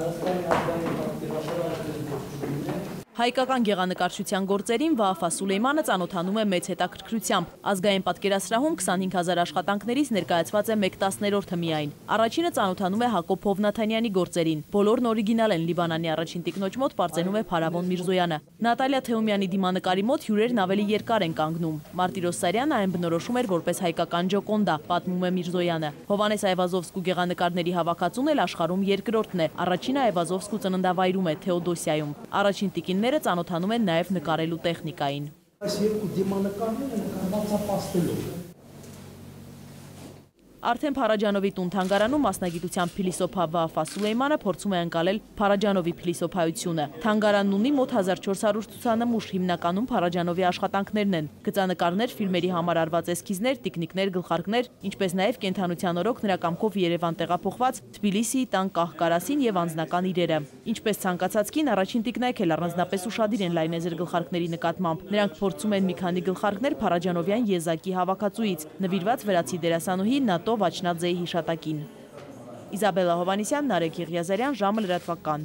Elas estão Հայկական գեղանկարչության գործերին Վաաֆա Սուլեյմանը ծանոթանում է մեծ հետաքրքրությամբ։ Ազգային պատկերասրահում 25000 աշխատանքներից ներկայացված է 1/10-ը միայն։ Առաջինը ծանոթանում է Հակոբ Հովնաթանյանի գործերին։ Բոլորն օրիգինալ են Լիբանանի առաջին տիկնոջ մոտ պարծենում է Փարավոն Միրզոյանը։ Նատալիա Թեոմյանի դիմանկարի մոտ հյուրերն ավելի երկար են կանգնում։ Մարտիրոս Սարյանը այն բնորոշում էր որպես հայկական ջոկոնդա, պատմում է Միրզոյանը։ Հովանես Այվազովսկու գեղանկարների հավաքածուն էլ աշխարհում երկրորդն է։ Առաջինը Այվազովսկու ծննդավայրում է Թեոդոսիայում։ Առաջին տիկինները Ընկերները ծանոթանում են նաև նկարելու տեխնիկային։ Այս երկու դիմանկարները նկարված է պաստելով։ Արդեն Փարաջանովի տուն թանգարանում մասնագիտությամբ փիլիսոփա Վաֆա Սուլեյմանը փորձում է անցալել Փարաջանովի փիլիսոփայությունը։ Թանգարանն ունի մոտ 1400 ցուցանմուշ, հիմնականում Փարաջանովի աշխատանքներն են։ Գծանկարներ, ֆիլմերի համար արված էսքիզներ, տիկնիկներ, գլխարկներ, ինչպես նաև կենթանության օրոք նրա կամքով Երևան տեղափոխված Թբիլիսի տան կահկարասին եւ անձնական իրերը։ Ինչպես ցանկացած կին առաջին տիկնայք էլ առանձնապես ուշադիր են լայնեզր գլխարկների նկատմամբ։ Նրանք փորձում են մի քանի գլխարկներ Փարաջանովյան եզակի հավաքածուից, նվիրված վրացի դերասանուհի Նատո Վաչնաձեի հիշատակին։ Իզաբելա Հովանիսյան, Նարեկ Եղիազարյան, ժամը լրատվական։